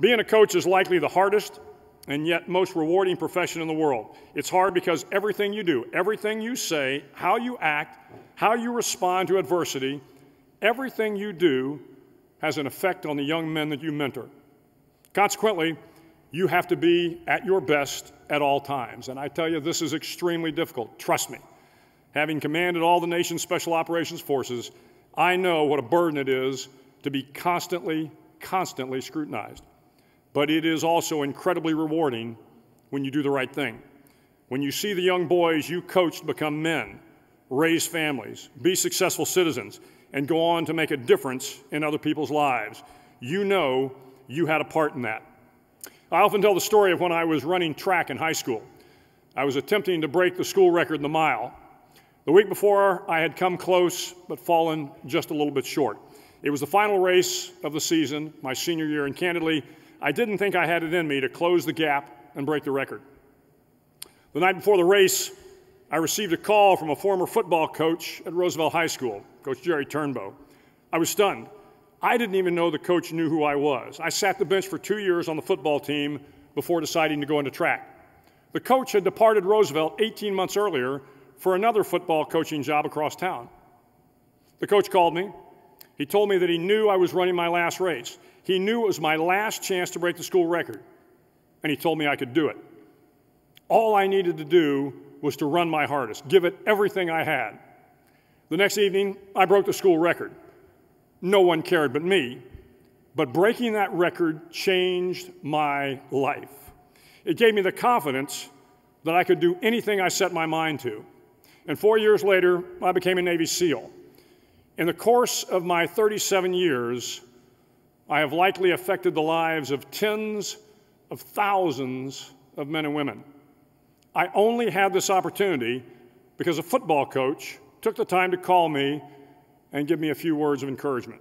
Being a coach is likely the hardest and yet most rewarding profession in the world. It's hard because everything you do, everything you say, how you act, how you respond to adversity, everything you do has an effect on the young men that you mentor. Consequently, you have to be at your best at all times. And I tell you, this is extremely difficult. Trust me. Having commanded all the nation's special operations forces, I know what a burden it is to be constantly, constantly scrutinized. But it is also incredibly rewarding when you do the right thing. When you see the young boys you coached become men, raise families, be successful citizens, and go on to make a difference in other people's lives, you know you had a part in that. I often tell the story of when I was running track in high school. I was attempting to break the school record in the mile. The week before, I had come close but fallen just a little bit short. It was the final race of the season, my senior year, and candidly, I didn't think I had it in me to close the gap and break the record. The night before the race, I received a call from a former football coach at Roosevelt High School, Coach Jerry Turnbow. I was stunned. I didn't even know the coach knew who I was. I sat the bench for two years on the football team before deciding to go into track. The coach had departed Roosevelt 18 months earlier for another football coaching job across town. The coach called me. He told me that he knew I was running my last race. He knew it was my last chance to break the school record, and he told me I could do it. All I needed to do was to run my hardest, give it everything I had. The next evening, I broke the school record. No one cared but me, but breaking that record changed my life. It gave me the confidence that I could do anything I set my mind to. And four years later, I became a Navy SEAL. In the course of my 37 years, I have likely affected the lives of tens of thousands of men and women. I only had this opportunity because a football coach took the time to call me and give me a few words of encouragement.